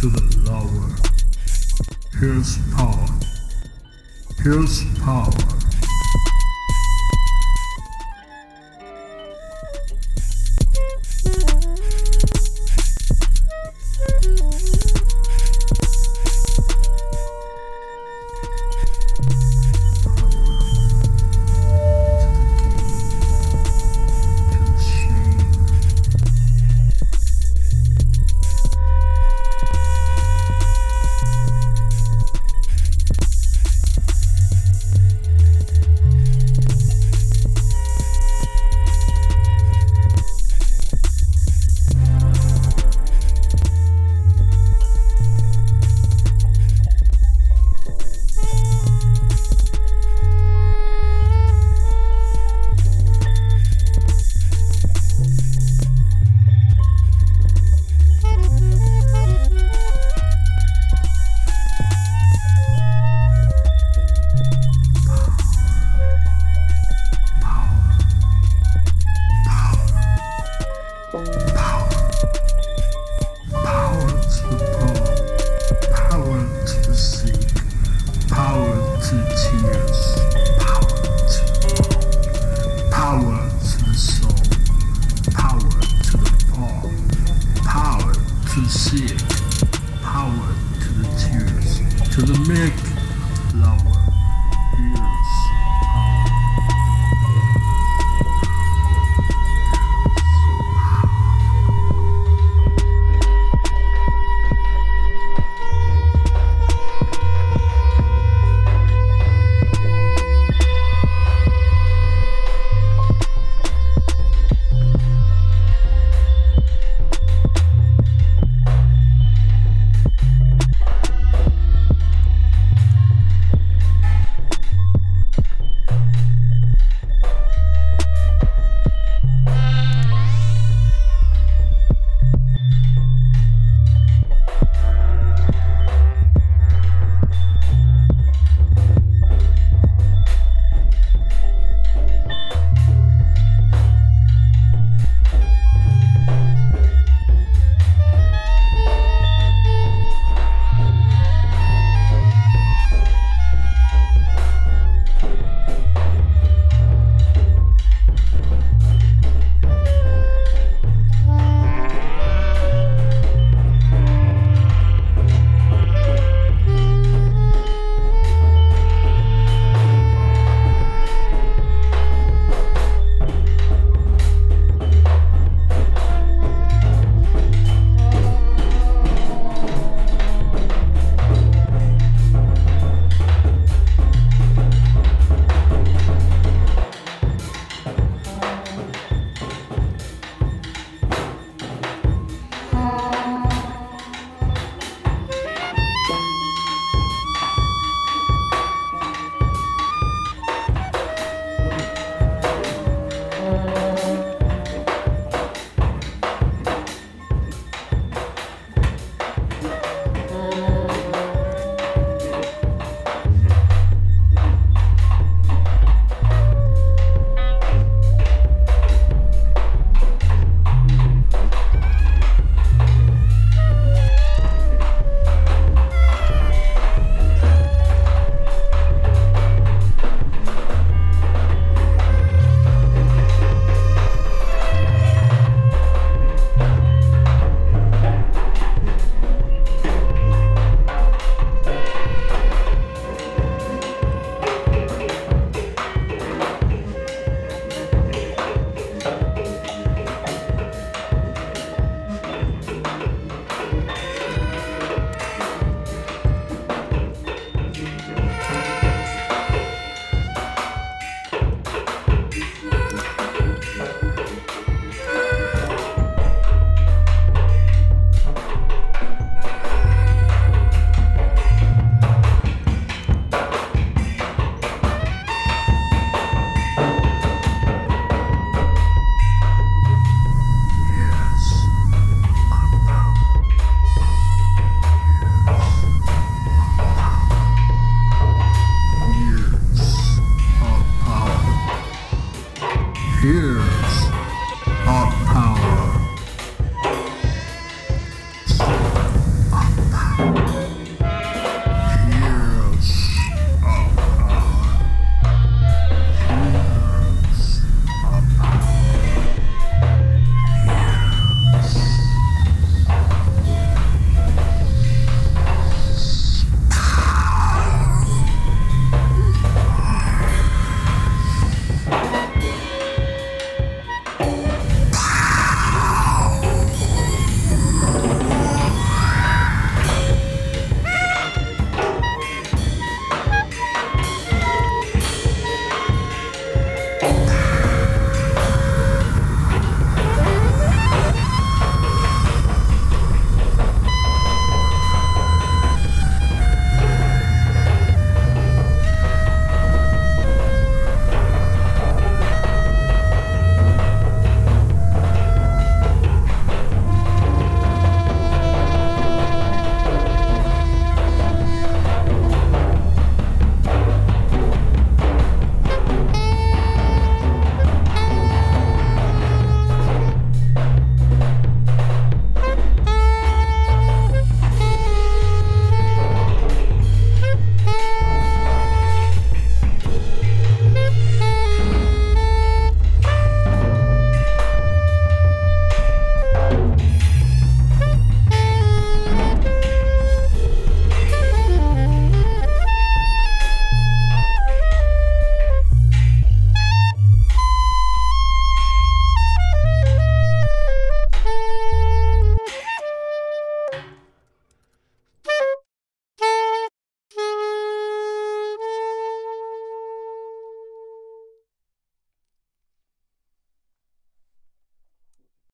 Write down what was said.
to the lower. Here's power. Here's power. to the mix. Years of Power.